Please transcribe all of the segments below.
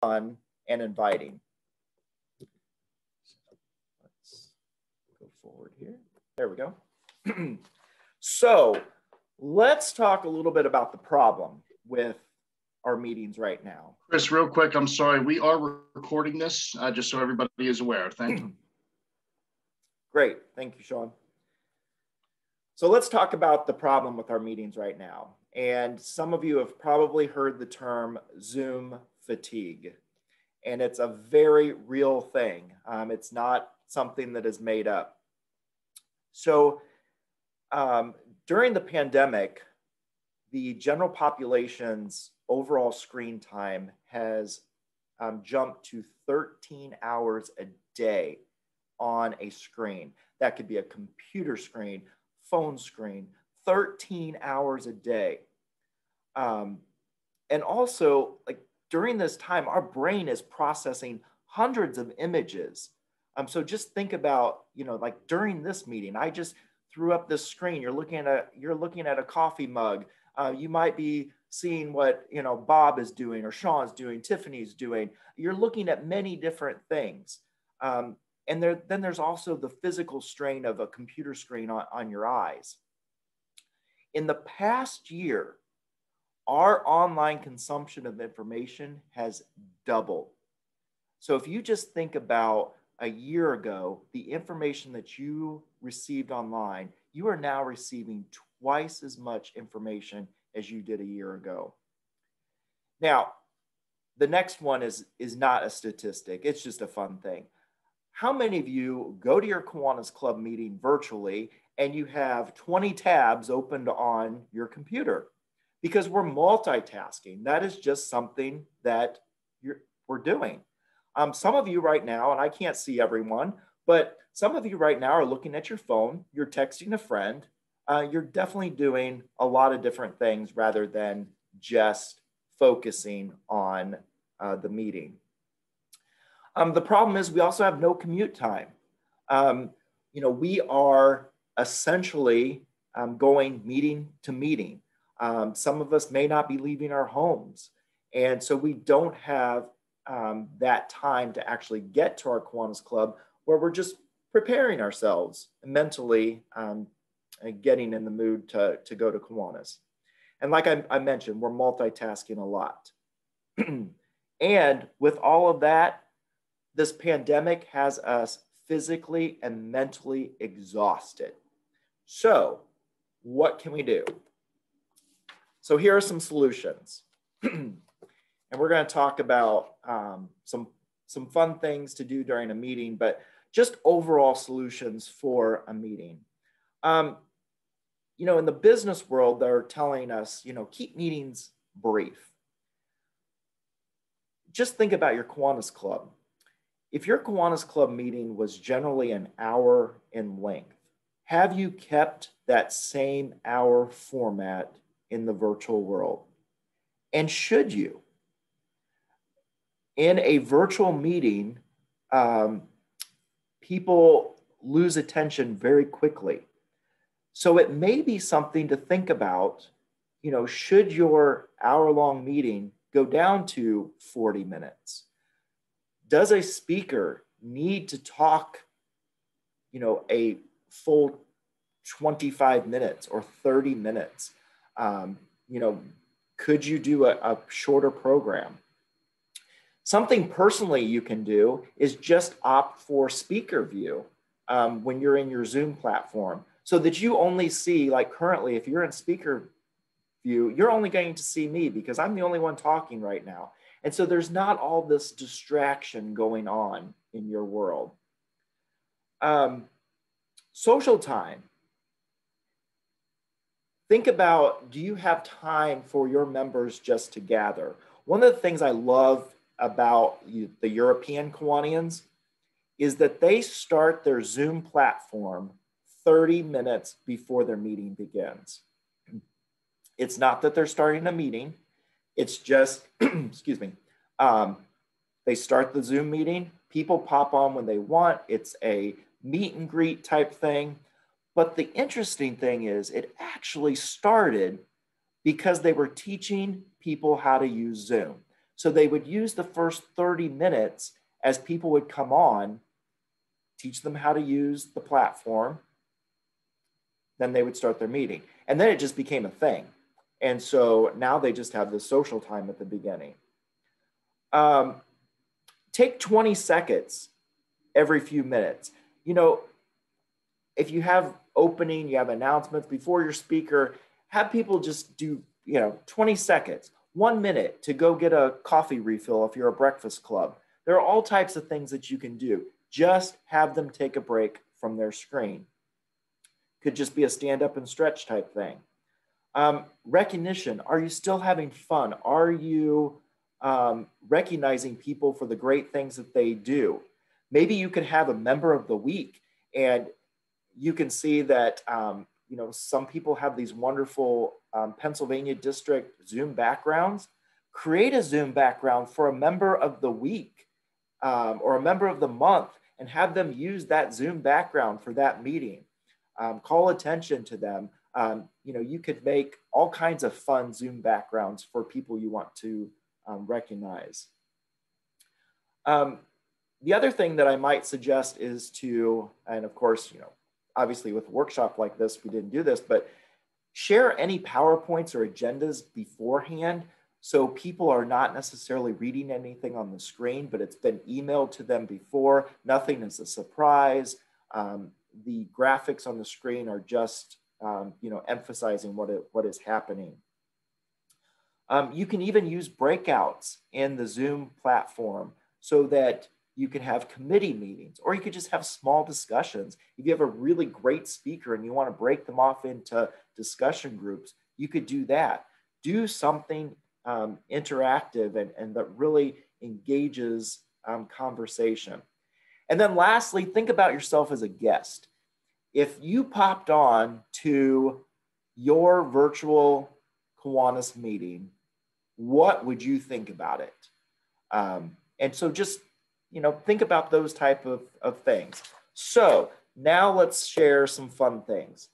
fun and inviting. Let's go forward here. There we go. so let's talk a little bit about the problem with our meetings right now. Chris, real quick, I'm sorry. We are recording this uh, just so everybody is aware. Thank you. Great. Thank you, Sean. So let's talk about the problem with our meetings right now. And some of you have probably heard the term Zoom fatigue. And it's a very real thing. Um, it's not something that is made up. So um, during the pandemic, the general population's overall screen time has um, jumped to 13 hours a day on a screen. That could be a computer screen, phone screen, 13 hours a day. Um, and also, like during this time, our brain is processing hundreds of images. Um, so just think about, you know, like during this meeting, I just threw up this screen. You're looking at a, you're looking at a coffee mug. Uh, you might be seeing what you know Bob is doing or Sean's doing, Tiffany's doing. You're looking at many different things. Um, and there, then there's also the physical strain of a computer screen on, on your eyes. In the past year, our online consumption of information has doubled. So if you just think about a year ago, the information that you received online, you are now receiving twice as much information as you did a year ago. Now, the next one is, is not a statistic, it's just a fun thing. How many of you go to your Kiwanis Club meeting virtually and you have 20 tabs opened on your computer? Because we're multitasking. That is just something that we're doing. Um, some of you right now, and I can't see everyone, but some of you right now are looking at your phone, you're texting a friend, uh, you're definitely doing a lot of different things rather than just focusing on uh, the meeting. Um, the problem is we also have no commute time. Um, you know, we are essentially um, going meeting to meeting. Um, some of us may not be leaving our homes. And so we don't have um, that time to actually get to our Kiwanis Club where we're just preparing ourselves mentally um, and getting in the mood to, to go to Kiwanis. And like I, I mentioned, we're multitasking a lot. and with all of that, this pandemic has us physically and mentally exhausted. So, what can we do? So here are some solutions. and we're going to talk about um, some, some fun things to do during a meeting, but just overall solutions for a meeting. Um, you know, in the business world, they're telling us, you know, keep meetings brief. Just think about your Kiwanis Club. If your Kiwanis Club meeting was generally an hour in length, have you kept that same hour format in the virtual world? And should you? In a virtual meeting, um, people lose attention very quickly. So it may be something to think about. You know, should your hour long meeting go down to 40 minutes? Does a speaker need to talk, you know, a full 25 minutes or 30 minutes? Um, you know, could you do a, a shorter program? Something personally you can do is just opt for speaker view um, when you're in your Zoom platform so that you only see, like currently, if you're in speaker view, you're only going to see me because I'm the only one talking right now. And so there's not all this distraction going on in your world. Um, social time think about do you have time for your members just to gather? One of the things I love about the European Kiwanians is that they start their Zoom platform 30 minutes before their meeting begins. It's not that they're starting a meeting, it's just, excuse me, um, they start the Zoom meeting, people pop on when they want, it's a meet and greet type thing. But the interesting thing is, it actually started because they were teaching people how to use Zoom. So they would use the first 30 minutes as people would come on, teach them how to use the platform. Then they would start their meeting. And then it just became a thing. And so now they just have the social time at the beginning. Um, take 20 seconds every few minutes. You know, if you have opening, you have announcements before your speaker, have people just do, you know, 20 seconds, one minute to go get a coffee refill if you're a breakfast club. There are all types of things that you can do. Just have them take a break from their screen. Could just be a stand up and stretch type thing. Um, recognition are you still having fun? Are you um, recognizing people for the great things that they do? Maybe you could have a member of the week and you can see that um, you know some people have these wonderful um, Pennsylvania district Zoom backgrounds. Create a Zoom background for a member of the week um, or a member of the month and have them use that Zoom background for that meeting. Um, call attention to them. Um, you know, you could make all kinds of fun Zoom backgrounds for people you want to um, recognize. the other thing that I might suggest is to, and of course, you know, obviously with a workshop like this, we didn't do this, but share any PowerPoints or agendas beforehand so people are not necessarily reading anything on the screen, but it's been emailed to them before. Nothing is a surprise. Um, the graphics on the screen are just, um, you know, emphasizing what, it, what is happening. Um, you can even use breakouts in the Zoom platform so that you can have committee meetings or you could just have small discussions. If you have a really great speaker and you want to break them off into discussion groups, you could do that. Do something um, interactive and, and that really engages um, conversation. And then lastly, think about yourself as a guest. If you popped on to your virtual Kiwanis meeting, what would you think about it? Um, and so just you know, think about those type of, of things. So now let's share some fun things.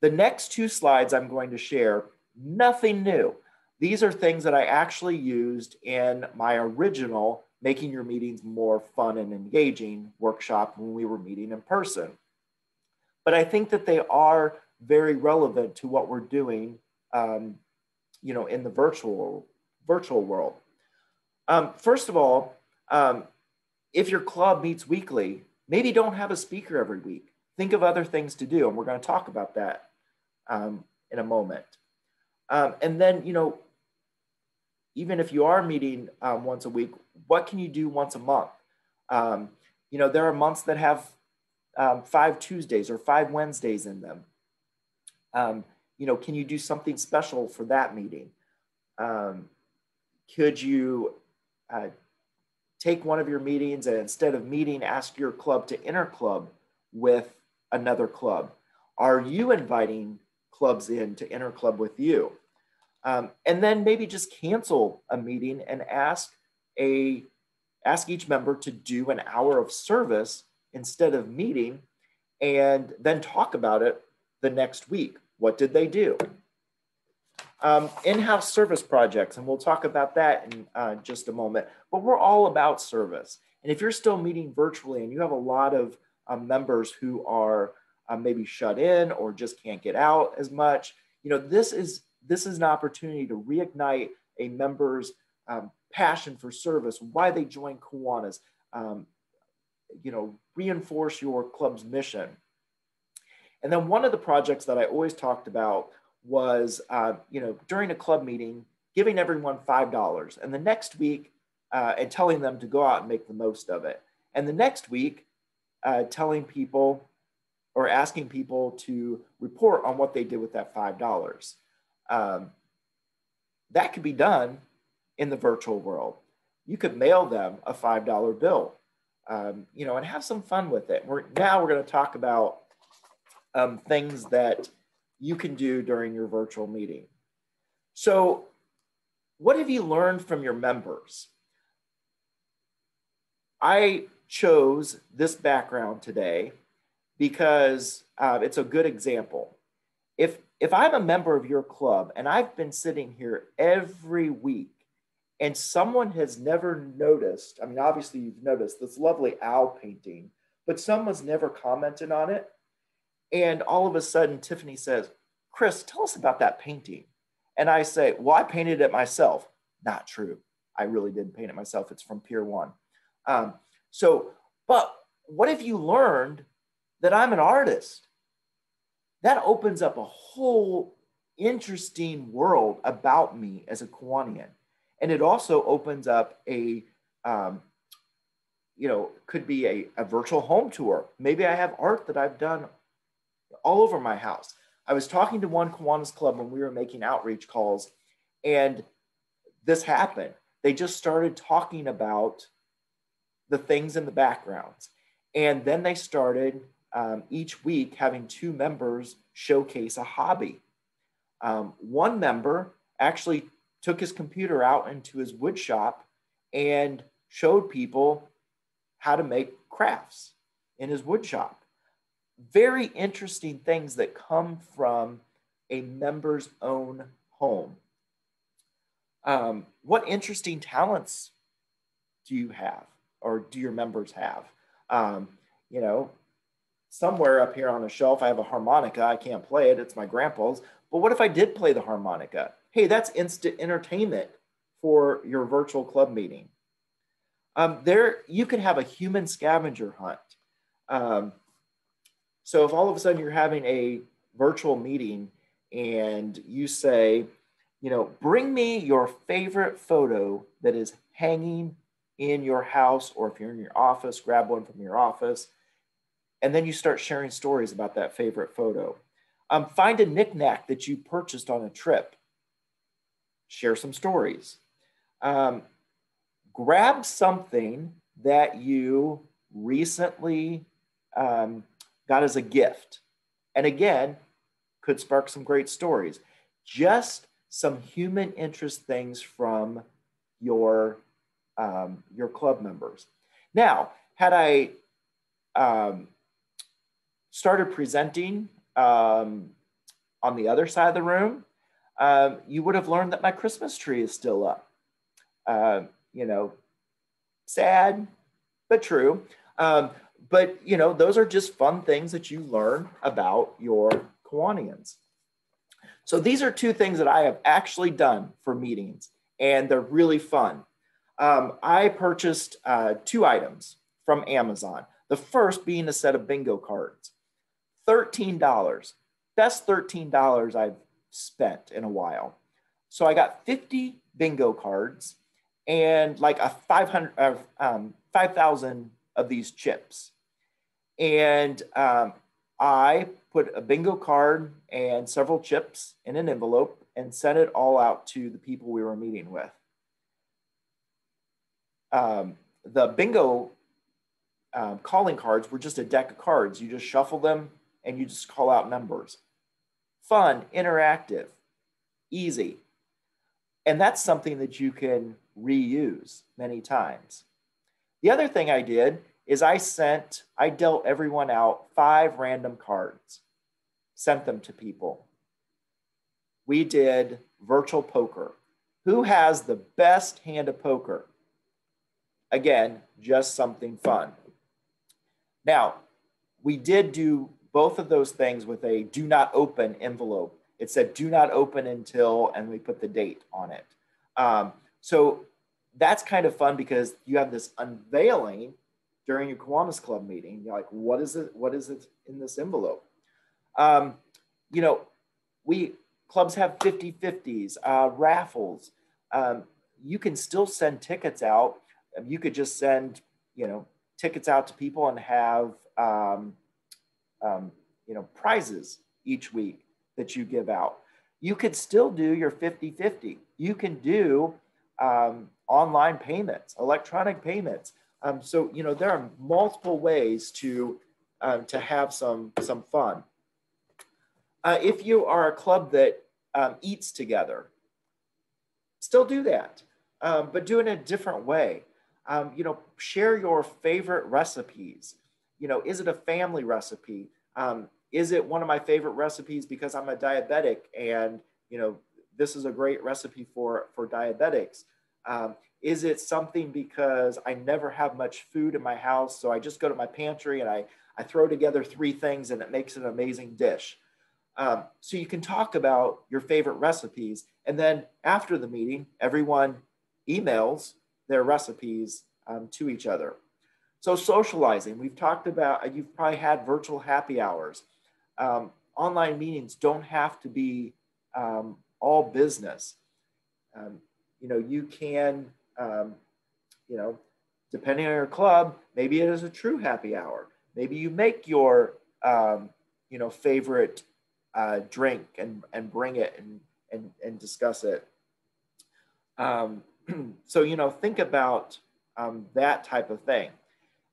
The next two slides I'm going to share, nothing new. These are things that I actually used in my original Making Your Meetings More Fun and Engaging workshop when we were meeting in person. But I think that they are very relevant to what we're doing, um, you know, in the virtual virtual world. Um, first of all, um, if your club meets weekly, maybe don't have a speaker every week. Think of other things to do. And we're going to talk about that um, in a moment. Um, and then, you know, even if you are meeting um, once a week, what can you do once a month? Um, you know, there are months that have um, five Tuesdays or five Wednesdays in them. Um, you know, can you do something special for that meeting? could you uh, take one of your meetings and instead of meeting, ask your club to interclub with another club. Are you inviting clubs in to interclub with you? Um, and then maybe just cancel a meeting and ask a ask each member to do an hour of service instead of meeting and then talk about it the next week. What did they do? Um, in-house service projects, and we'll talk about that in uh, just a moment, but we're all about service. And if you're still meeting virtually and you have a lot of uh, members who are uh, maybe shut in or just can't get out as much, you know, this is, this is an opportunity to reignite a member's um, passion for service, why they join Kiwanis, um, you know, reinforce your club's mission. And then one of the projects that I always talked about was, uh, you know, during a club meeting, giving everyone $5 and the next week, uh, and telling them to go out and make the most of it. And the next week, uh, telling people or asking people to report on what they did with that $5. Um, that could be done in the virtual world. You could mail them a $5 bill, um, you know, and have some fun with it. We're, now we're going to talk about um, things that you can do during your virtual meeting. So, what have you learned from your members? I chose this background today because uh, it's a good example. If, if I'm a member of your club and I've been sitting here every week and someone has never noticed, I mean, obviously you've noticed this lovely owl painting, but someone's never commented on it. And all of a sudden, Tiffany says, Chris, tell us about that painting. And I say, Well, I painted it myself. Not true. I really did paint it myself. It's from Pier One. Um, so, but what if you learned that I'm an artist? That opens up a whole interesting world about me as a Kiwanian. And it also opens up a, um, you know, could be a, a virtual home tour. Maybe I have art that I've done all over my house. I was talking to one Kiwanis Club when we were making outreach calls, and this happened. They just started talking about the things in the backgrounds. And then they started um, each week having two members showcase a hobby. Um, one member actually took his computer out into his wood shop and showed people how to make crafts in his wood shop. Very interesting things that come from a member's own home. Um, what interesting talents do you have or do your members have? Um, you know, somewhere up here on a shelf, I have a harmonica. I can't play it, it's my grandpa's. But what if I did play the harmonica? Hey, that's instant entertainment for your virtual club meeting. Um, there, you could have a human scavenger hunt. So if all of a sudden you're having a virtual meeting and you say, you know, bring me your favorite photo that is hanging in your house, or if you're in your office, grab one from your office and then you start sharing stories about that favorite photo. Um, find a knickknack that you purchased on a trip. Share some stories. Um, grab something that you recently um, got is a gift. And again, could spark some great stories. Just some human interest things from your um, your club members. Now, had I um, started presenting um, on the other side of the room, um, you would have learned that my Christmas tree is still up. Uh, you know, sad, but true. Um, but, you know, those are just fun things that you learn about your Kiwanians. So these are two things that I have actually done for meetings, and they're really fun. Um, I purchased uh, two items from Amazon. The first being a set of bingo cards. $13. Best $13 I've spent in a while. So I got 50 bingo cards and like a 500 uh, um, 5,000 of these chips. And um, I put a bingo card and several chips in an envelope and sent it all out to the people we were meeting with. Um, the bingo um, calling cards were just a deck of cards. You just shuffle them and you just call out numbers. Fun, interactive, easy. And that's something that you can reuse many times. The other thing I did is I sent, I dealt everyone out five random cards, sent them to people. We did virtual poker. Who has the best hand of poker? Again, just something fun. Now, we did do both of those things with a do not open envelope. It said do not open until, and we put the date on it. Um, so that's kind of fun because you have this unveiling during your Kiwanis Club meeting. You're like, what is it? What is it in this envelope? Um, you know, we clubs have 50 50s, uh, raffles. Um, you can still send tickets out. You could just send, you know, tickets out to people and have um, um, you know, prizes each week that you give out. You could still do your 50 50. You can do um, online payments, electronic payments. Um, so, you know, there are multiple ways to, um, to have some, some fun. Uh, if you are a club that um, eats together, still do that, um, but do it in a different way. Um, you know, share your favorite recipes. You know, is it a family recipe? Um, is it one of my favorite recipes because I'm a diabetic and you know this is a great recipe for for diabetics? Um, is it something because I never have much food in my house, so I just go to my pantry and I, I throw together three things and it makes an amazing dish? Um, so you can talk about your favorite recipes, and then after the meeting, everyone emails their recipes um, to each other. So socializing, we've talked about, you've probably had virtual happy hours. Um, online meetings don't have to be um, all business. Um, you know, you can, um, you know, depending on your club, maybe it is a true happy hour. Maybe you make your, um, you know, favorite uh, drink and, and bring it and, and, and discuss it. Um, so, you know, think about um, that type of thing.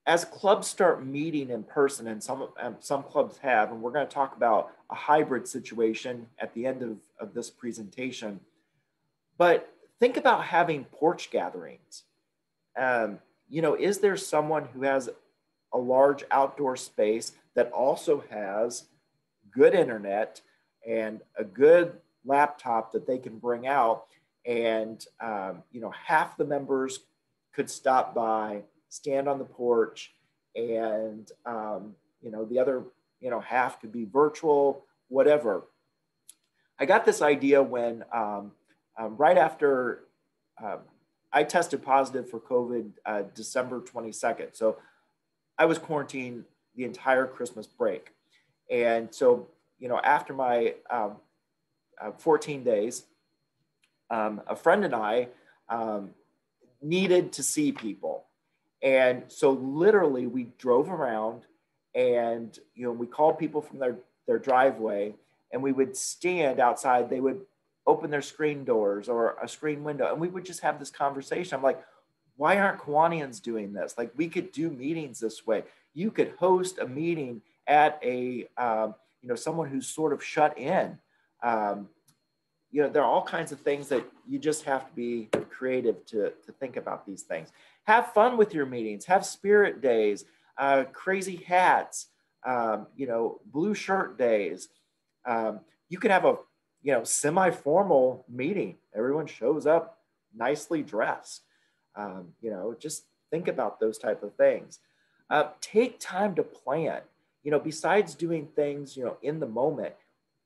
As clubs start meeting in person, and some, um, some clubs have, and we're going to talk about a hybrid situation at the end of, of this presentation, but think about having porch gatherings. Um, you know, is there someone who has a large outdoor space that also has good internet and a good laptop that they can bring out and um, you know half the members could stop by stand on the porch and um, you know the other you know half could be virtual whatever i got this idea when um, um right after um, i tested positive for covid uh, december 22nd so i was quarantined the entire christmas break and so you know after my um, uh, 14 days um, a friend and I um, needed to see people. And so literally we drove around and, you know, we called people from their, their driveway and we would stand outside. They would open their screen doors or a screen window and we would just have this conversation. I'm like, why aren't Kiwanians doing this? Like we could do meetings this way. You could host a meeting at a, um, you know, someone who's sort of shut in. Um, you know, there are all kinds of things that you just have to be creative to, to think about these things. Have fun with your meetings, have spirit days, uh, crazy hats, um, you know, blue shirt days. Um, you could have a, you know, semi-formal meeting. Everyone shows up nicely dressed. Um, you know, just think about those type of things. Uh, take time to plan. You know, besides doing things, you know, in the moment,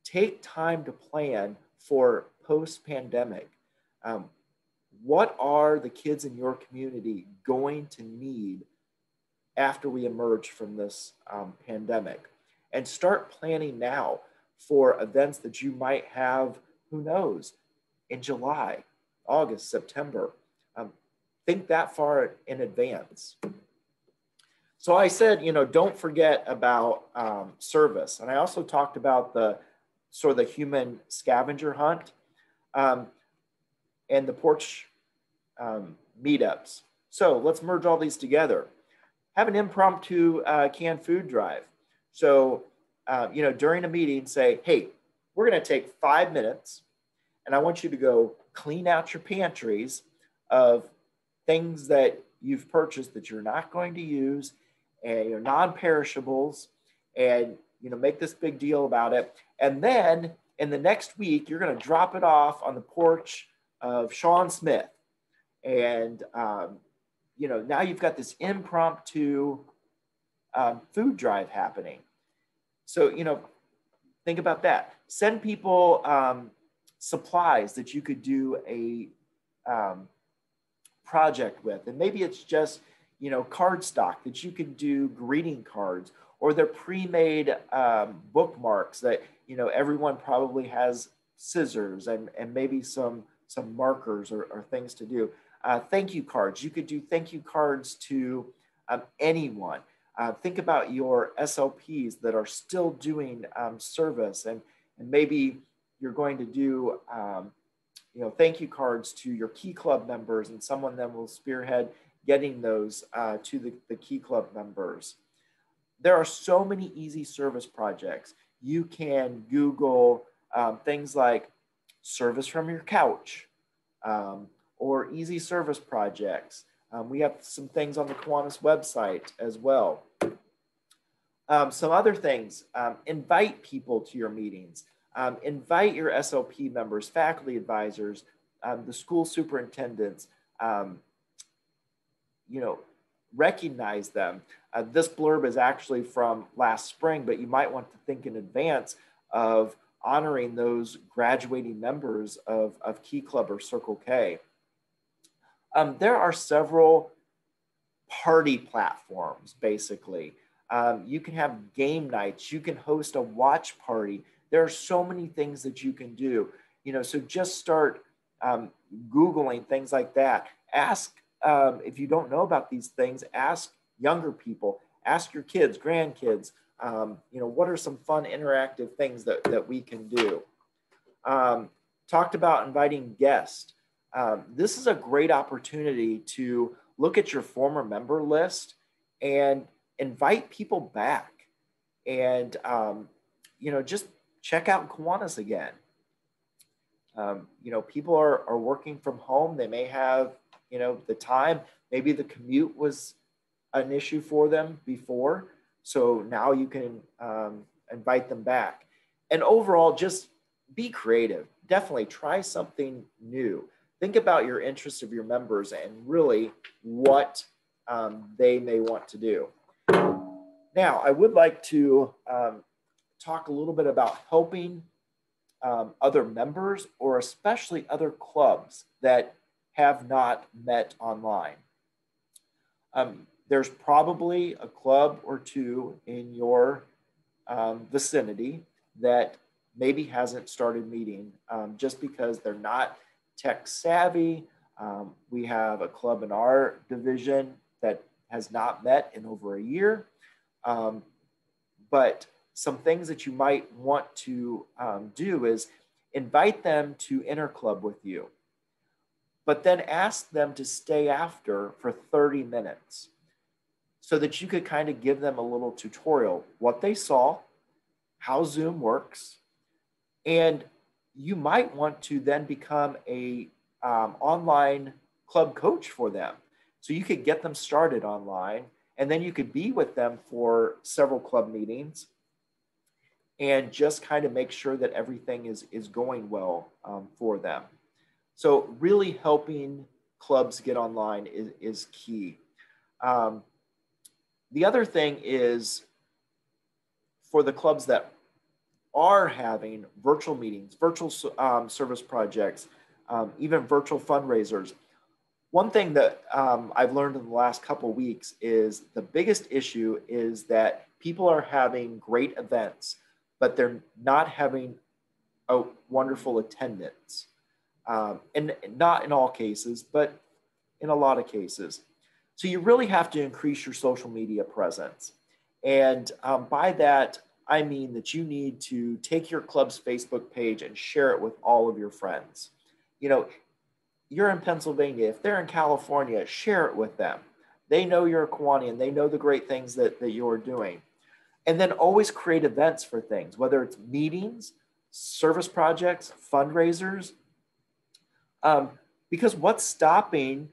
take time to plan for post pandemic. Um, what are the kids in your community going to need after we emerge from this um, pandemic? And start planning now for events that you might have, who knows, in July, August, September. Um, think that far in advance. So I said, you know, don't forget about um, service. And I also talked about the sort of the human scavenger hunt um, and the porch um, meetups. So let's merge all these together. Have an impromptu uh, canned food drive. So, uh, you know, during a meeting, say, hey, we're going to take five minutes and I want you to go clean out your pantries of things that you've purchased that you're not going to use and your non-perishables and you know make this big deal about it. And then in the next week you're going to drop it off on the porch of sean smith. And um, you know now you've got this impromptu um, food drive happening so you know think about that send people um, supplies that you could do a um, project with and maybe it's just you know cardstock that you can do greeting cards or they're pre-made um, bookmarks that you know everyone probably has scissors and, and maybe some some markers or, or things to do. Uh, thank you cards. You could do thank you cards to um, anyone. Uh, think about your SLPs that are still doing um, service and, and maybe you're going to do um, you know thank you cards to your key club members and someone then will spearhead getting those uh, to the, the key club members there are so many easy service projects. You can Google um, things like service from your couch um, or easy service projects. Um, we have some things on the Kiwanis website as well. Um, some other things, um, invite people to your meetings. Um, invite your SLP members, faculty advisors, the school superintendents, um, you know, recognize them. Uh, this blurb is actually from last spring, but you might want to think in advance of honoring those graduating members of, of Key Club or Circle K. Um, there are several party platforms, basically. Um, you can have game nights, you can host a watch party. There are so many things that you can do. You know, so just start um, Googling things like that. Ask um, if you don't know about these things, ask younger people, ask your kids, grandkids, um, you know, what are some fun interactive things that, that we can do? Um, talked about inviting guests. Um, this is a great opportunity to look at your former member list and invite people back and, um, you know, just check out Kiwanis again. Um, you know, people are, are working from home. They may have, you know, the time, maybe the commute was an issue for them before. So now you can um, invite them back. And overall, just be creative. Definitely try something new. Think about your interests of your members and really what um, they may want to do. Now, I would like to um, talk a little bit about helping um, other members or especially other clubs that have not met online. Um, there's probably a club or two in your um, vicinity that maybe hasn't started meeting um, just because they're not tech savvy. Um, we have a club in our division that has not met in over a year. Um, but some things that you might want to um, do is invite them to interclub with you, but then ask them to stay after for 30 minutes so that you could kind of give them a little tutorial what they saw, how Zoom works, and you might want to then become a um, online club coach for them. So you could get them started online, and then you could be with them for several club meetings and just kind of make sure that everything is, is going well um, for them. So really helping clubs get online is, is key. Um, the other thing is for the clubs that are having virtual meetings, virtual um, service projects, um, even virtual fundraisers. One thing that um, I've learned in the last couple weeks is the biggest issue is that people are having great events, but they're not having a wonderful attendance. Um, and not in all cases, but in a lot of cases. So you really have to increase your social media presence. And um, by that, I mean that you need to take your club's Facebook page and share it with all of your friends. You know, you're in Pennsylvania. If they're in California, share it with them. They know you're a Kiwanian. They know the great things that, that you're doing. And then always create events for things, whether it's meetings, service projects, fundraisers. Um, because what's stopping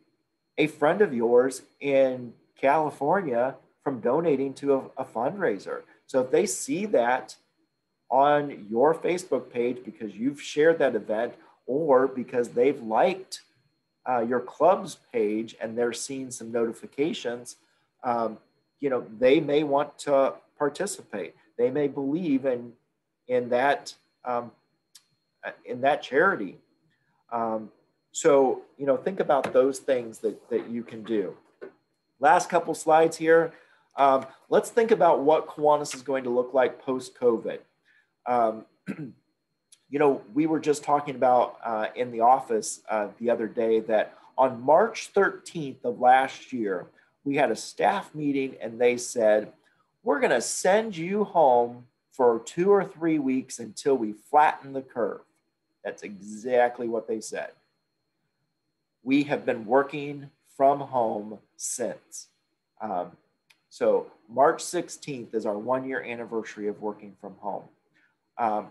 a friend of yours in California from donating to a, a, fundraiser. So if they see that on your Facebook page because you've shared that event or because they've liked uh, your club's page and they're seeing some notifications, um, you know, they may want to participate. They may believe in in that um, in that charity. Um, so, you know, think about those things that, that you can do. Last couple slides here. Um, let's think about what Kiwanis is going to look like post-COVID. Um, you know, we were just talking about uh, in the office uh, the other day that on March 13th of last year, we had a staff meeting and they said, we're going to send you home for two or three weeks until we flatten the curve. That's exactly what they said we have been working from home since. Um, so March 16th is our one year anniversary of working from home. Um,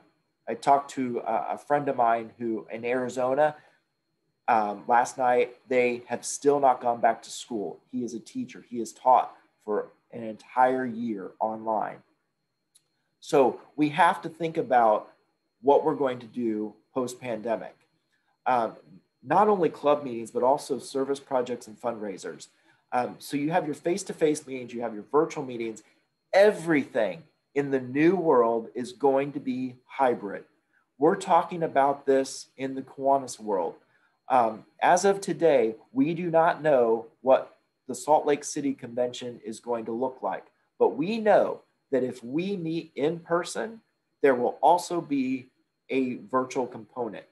I talked to a, a, friend of mine who in Arizona um, last night, they have still not gone back to school. He is a teacher, he has taught for an entire year online. So we have to think about what we're going to do post pandemic. Um, not only club meetings, but also service projects and fundraisers. Um, so you have your face-to-face meetings, you have your virtual meetings, everything in the new world is going to be hybrid. We're talking about this in the Kiwanis world. Um, as of today, we do not know what the Salt Lake City Convention is going to look like, but we know that if we meet in person, there will also be a virtual component.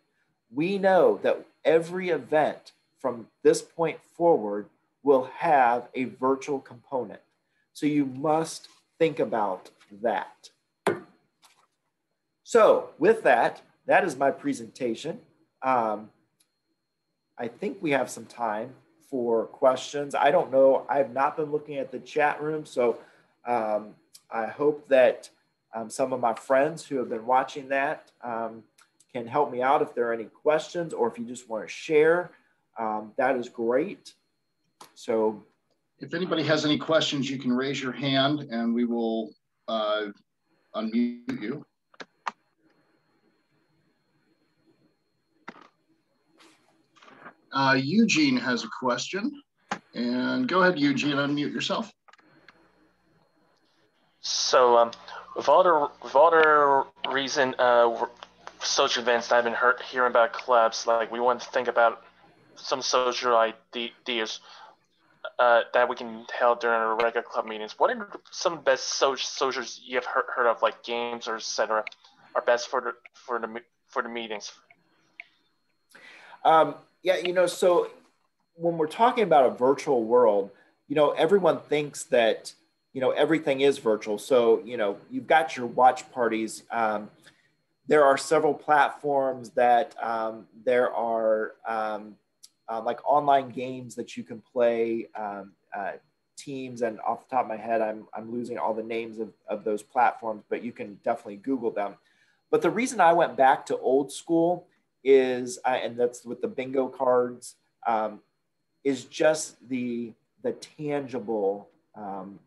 We know that every event from this point forward will have a virtual component. So you must think about that. So with that, that is my presentation. Um, I think we have some time for questions. I don't know. I have not been looking at the chat room, so um, I hope that um, some of my friends who have been watching that um, can help me out if there are any questions or if you just want to share. Um, that is great. So if anybody has any questions, you can raise your hand and we will uh, unmute you. Uh, Eugene has a question. And go ahead, Eugene, unmute yourself. So, um, with all the with all the recent uh, social events I've been hearing about clubs, like we want to think about some social ideas uh, that we can held during our regular club meetings. What are some of the best social socials you have heard, heard of, like games or etc., are best for the for the for the meetings? Um, yeah, you know, so when we're talking about a virtual world, you know, everyone thinks that you know everything is virtual. So you know, you've got your watch parties. Um, there are several platforms that um, there are um, like online games that you can play, um, uh, teams. And off the top of my head, I'm, I'm losing all the names of, of those platforms, but you can definitely Google them. But the reason I went back to old school is, uh, and that's with the bingo cards, um, is just the, the tangible, um,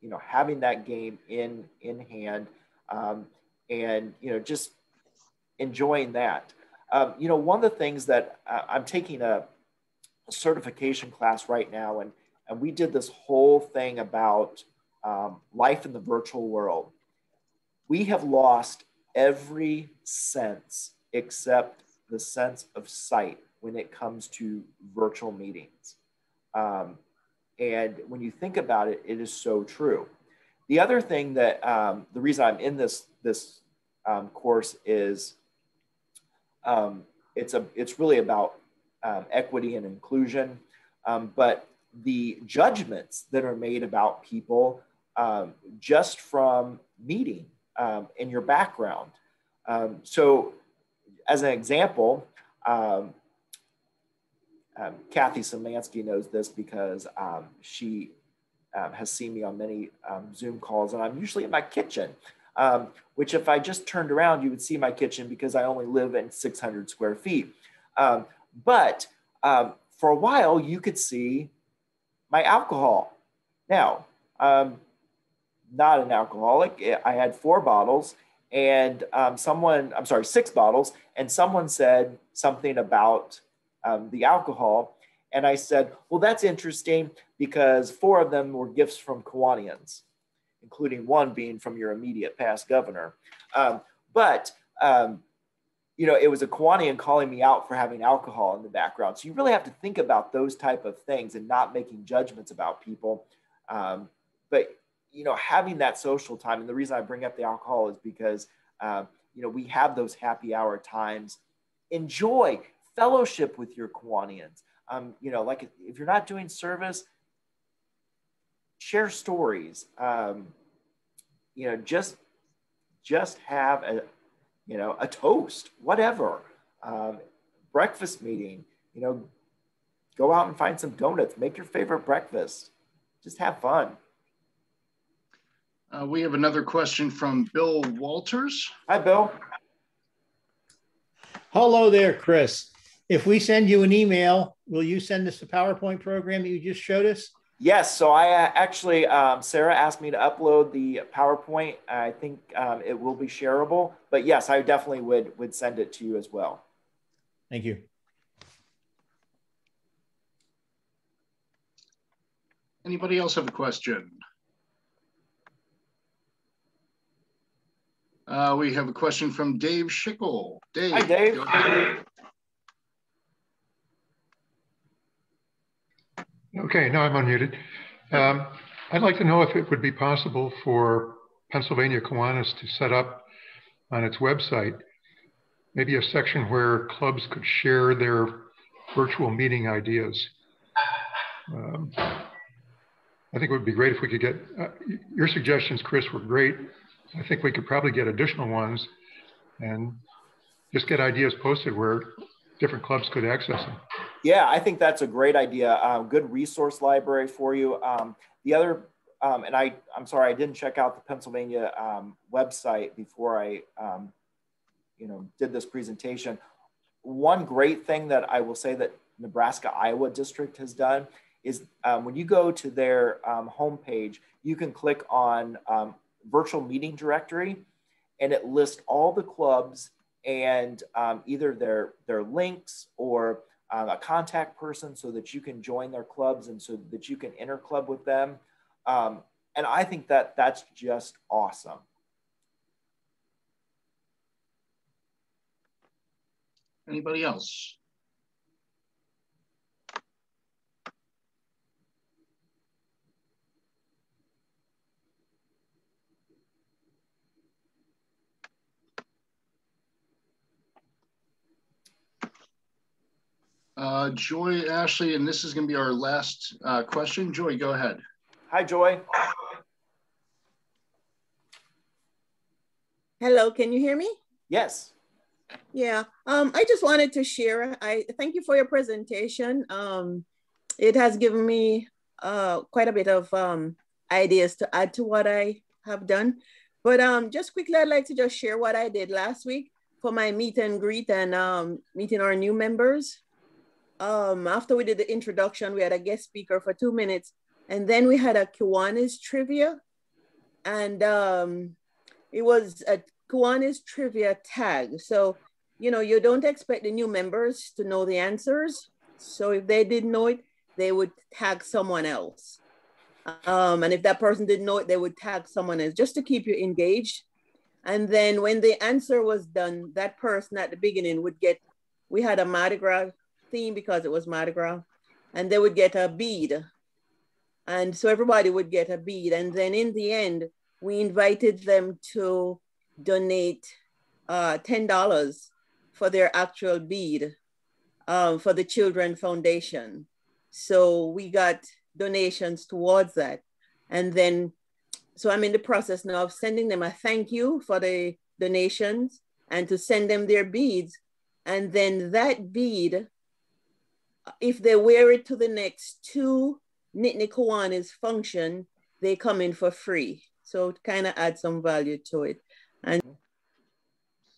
you know, having that game in, in hand um, and, you know, just enjoying that. Um, you know, one of the things that uh, I'm taking a, a, certification class right now, and, and we did this whole thing about um, life in the virtual world. We have lost every sense except the sense of sight when it comes to virtual meetings. Um, and when you think about it, it is so true. The other thing that um, the reason I'm in this this um, course is um, it's a it's really about um, equity and inclusion, um, but the judgments that are made about people um, just from meeting um, in your background. Um, so, as an example, Kathy Samansky knows this because she has seen me on many Zoom calls, and I'm usually in my kitchen um, which if I just turned around, you would see my kitchen because I only live in 600 square feet. Um, but um, for a while, you could see my alcohol. Now, um, not an alcoholic. I had four bottles, and um, someone, I'm sorry, six bottles, and someone said something about um, the alcohol. And I said, well, that's interesting because four of them were gifts from Kiwanians including one being from your immediate past governor. Um, but um, you know, it was a Kiwanian calling me out for having alcohol in the background. So you really have to think about those type of things and not making judgments about people. Um, but you know, having that social time, and the reason I bring up the alcohol is because uh, you know we have those happy hour times. Enjoy fellowship with your Kiwanians. Um, you know, like if you're not doing service, share stories. Um, you know, just just have a you know a toast, whatever. Um, breakfast meeting. You know, go out and find some donuts. Make your favorite breakfast. Just have fun. Uh, we have another question from Bill Walters. Hi, Bill. Hello there, Chris. If we send you an email, will you send us the PowerPoint program that you just showed us? Yes, so I uh, actually, um, Sarah asked me to upload the PowerPoint. I think um, it will be shareable, but yes, I definitely would, would send it to you as well. Thank you. Anybody else have a question? Uh, we have a question from Dave Schickel. Dave. Hi, Dave. Okay, now I'm unmuted. Um, I'd like to know if it would be possible for Pennsylvania Kiwanis to set up on its website maybe a section where clubs could share their virtual meeting ideas. Um, I think it would be great if we could get uh, your suggestions, Chris, were great. I think we could probably get additional ones and just get ideas posted where different clubs could access them. Yeah, I think that's a great idea. Um, good resource library for you. Um, the other, um, and I, I'm sorry, I didn't check out the Pennsylvania um, website before I, um, you know, did this presentation. One great thing that I will say that Nebraska Iowa District has done is um, when you go to their homepage, you can click on virtual meeting directory and it lists all the clubs and either their, their links or um, a contact person so that you can join their clubs and so that you can enter club with them. Um, and I think that that's just awesome. Anybody else? Uh, Joy, Ashley, and this is going to be our last uh, question. Joy, go ahead. Hi, Joy. Hello, can you hear me? Yes. Yeah, um, I just wanted to share. I thank you for your presentation. Um, it has given me uh, quite a bit of um, ideas to add to what I have done. But um, just quickly, I'd like to just share what I did last week for my meet and greet and um, meeting our new members um, after we did the introduction, we had a guest speaker for two minutes, and then we had a Kiwanis trivia, and um, it was a Kiwanis trivia tag. So, you know, you don't expect the new members to know the answers. So if they didn't know it, they would tag someone else. Um, and if that person didn't know it, they would tag someone else just to keep you engaged. And then when the answer was done, that person at the beginning would get, we had a Mardi Gras theme because it was Mardi Gras, and they would get a bead. And so everybody would get a bead. And then in the end, we invited them to donate uh, $10 for their actual bead um, for the Children Foundation. So we got donations towards that. And then, so I'm in the process now of sending them a thank you for the donations and to send them their beads. And then that bead if they wear it to the next two Nittany Kiwanis function, they come in for free. So it kind of adds some value to it. And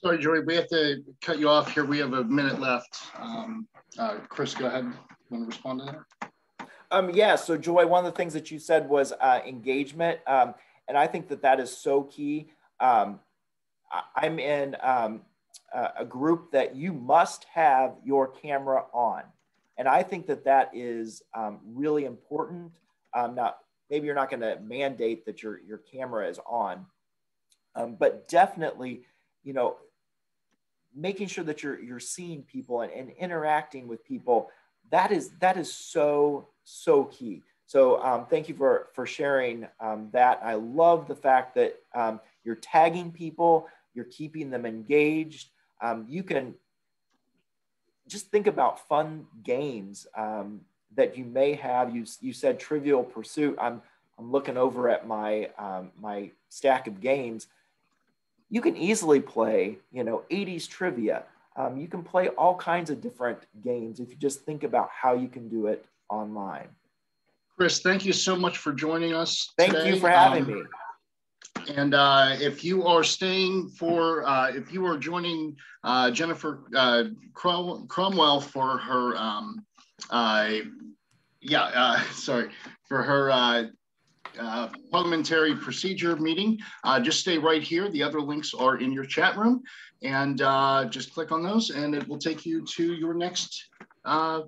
sorry, Joy, we have to cut you off here. We have a minute left. Um, uh, Chris, go ahead. Want to respond to that? Um, yeah. So, Joy, one of the things that you said was uh, engagement, um, and I think that that is so key. Um, I'm in um, a group that you must have your camera on. And I think that that is um, really important. Um, now, maybe you're not going to mandate that your, your camera is on, um, but definitely, you know, making sure that you're, you're seeing people and, and interacting with people, that is, that is so, so key. So um, thank you for, for sharing um, that. I love the fact that um, you're tagging people, you're keeping them engaged. you can just think about fun games um, that you may have. You, you said Trivial Pursuit. I'm, I'm looking over at my, um, my stack of games. You can easily play, you know, 80s trivia. Um, you can play all kinds of different games if you just think about how you can do it online. Chris, thank you so much for joining us. Thank today. you for having um, me. And uh, if you are staying for, uh, if you are joining uh, Jennifer uh, Cromwell for her, um, uh, yeah, uh, sorry, for her parliamentary procedure meeting, just stay right here. The other links are in your chat room and just click on those and it will take you to your next uh,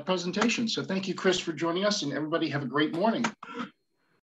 presentation. So thank you, Chris, for joining us, and everybody have a great morning.